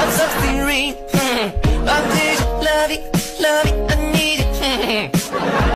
I'm something real. I'm lovey, lovey, I need it.